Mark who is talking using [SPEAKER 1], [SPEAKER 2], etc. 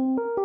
[SPEAKER 1] you